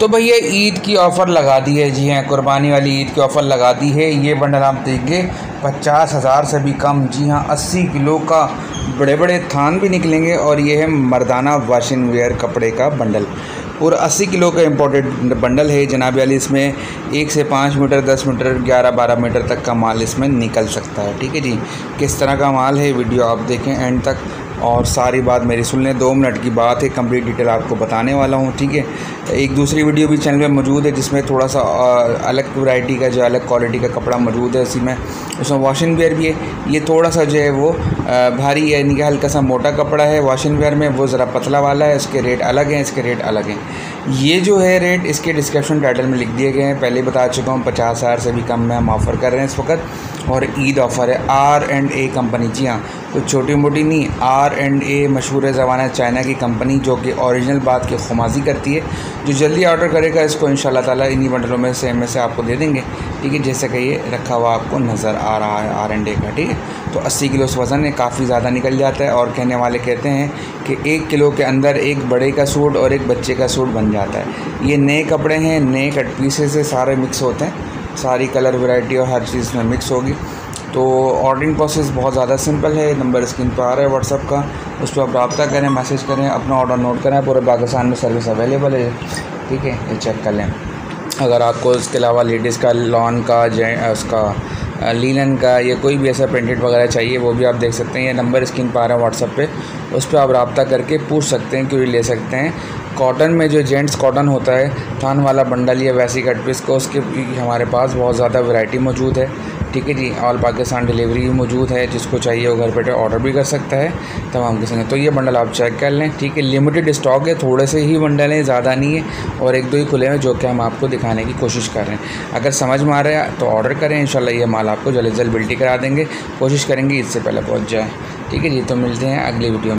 तो भैया ईद की ऑफ़र लगा दी है। जी हाँ कुर्बानी वाली ईद की ऑफ़र लगा दी है। ये बंडल आप देंगे पचास हज़ार से भी कम। जी हाँ अस्सी किलो का बड़े बड़े थान भी निकलेंगे और ये है मर्दाना वाशिंग वेयर कपड़े का बंडल। और 80 किलो का इम्पोर्टेड बंडल है जनाब अली इसमें एक से पाँच मीटर, दस मीटर, ग्यारह, बारह मीटर तक का माल इसमें निकल सकता है। ठीक है जी, किस तरह का माल है वीडियो आप देखें, एंड तक और सारी बात मेरी सुन लें। दो मिनट की बात है कंप्लीट डिटेल आपको बताने वाला हूँ, ठीक है? एक दूसरी वीडियो भी चैनल पे मौजूद है, जिसमें थोड़ा सा अलग वैरायटी का जो अलग क्वालिटी का कपड़ा मौजूद है, उसी में। उसमें वॉशिंग वेयर भी है। ये थोड़ा सा जो है वो भारी यानी कि हल्का सा मोटा कपड़ा है। वॉशिंग वेयर में वो ज़रा पतला वाला है इसके रेट अलग हैं, इसके रेट अलग हैं। ये जो है रेट इसके डिस्क्रिप्शन टाइटल में लिख दिए गए हैं। पहले बता चुका हूँ, पचास हज़ार से भी कम में हम ऑफ़र कर रहे हैं इस वक्त। और ईद ऑफ़र है आर एंड ए कंपनी जी हाँ कुछ छोटी मोटी नहीं आर एंड ए मशहूर ज़माना चाइना की कंपनी जो कि ओरिजिनल बात की खुमाजी करती है। जो जल्दी ऑर्डर करेगा, इसको इन ताला इन्हीं बंडलों में से में से आपको दे देंगे। ठीक है, जैसे कि ये रखा हुआ आपको नज़र आ रहा है आर एंड ए का, ठीक है? तो 80 किलो से वज़न काफ़ी ज़्यादा निकल जाता है और कहने वाले कहते हैं कि एक किलो के अंदर एक बड़े का सूट और एक बच्चे का सूट बन जाता है। ये नए कपड़े हैं, नए कट पीसे से सारे मिक्स होते हैं। सारी कलर वैरायटी और हर चीज़ में मिक्स होगी। तो ऑर्डरिंग प्रोसेस बहुत ज़्यादा सिंपल है नंबर स्क्रीन पर आ रहा है व्हाट्सअप का, उस पर आप रबता करें मैसेज करें, अपना ऑर्डर नोट करें, पूरे पाकिस्तान में सर्विस अवेलेबल है। ठीक है, ये चेक कर लें। अगर आपको इसके अलावा लेडीज़ का लॉन का जे उसका लीलन का, या कोई भी ऐसा प्रिंटेड वगैरह चाहिए, वो भी आप देख सकते हैं, ये नंबर स्क्रीन पर आ रहा है व्हाट्सअप पे, उस पर आप रबता करके पूछ सकते हैं क्यों ले सकते हैं। कॉटन में जो जेंट्स कॉटन होता है, थान वाला बंडल या वैसी कट पीस को उसके हमारे पास बहुत ज़्यादा वैरायटी मौजूद है। ठीक है जी ऑल पाकिस्तान डिलीवरी भी मौजूद है, जिसको चाहिए वो घर बैठे ऑर्डर भी कर सकता है, तमाम किस्म तो ये बंडल आप चेक कर लें, ठीक है लिमिटेड स्टॉक है, थोड़े से ही बंडल हैं, ज़्यादा नहीं है, और एक दो ही खुले हैं, जो कि हम आपको दिखाने की कोशिश कर रहे हैं। अगर समझ में आ रहा है तो ऑर्डर करें इन ये माल आपको जल्द जल्द बिल्टी करा देंगे। कोशिश करेंगे इससे पहले पहुँच जाए। ठीक है जी तो मिलते हैं अगली वीडियो में।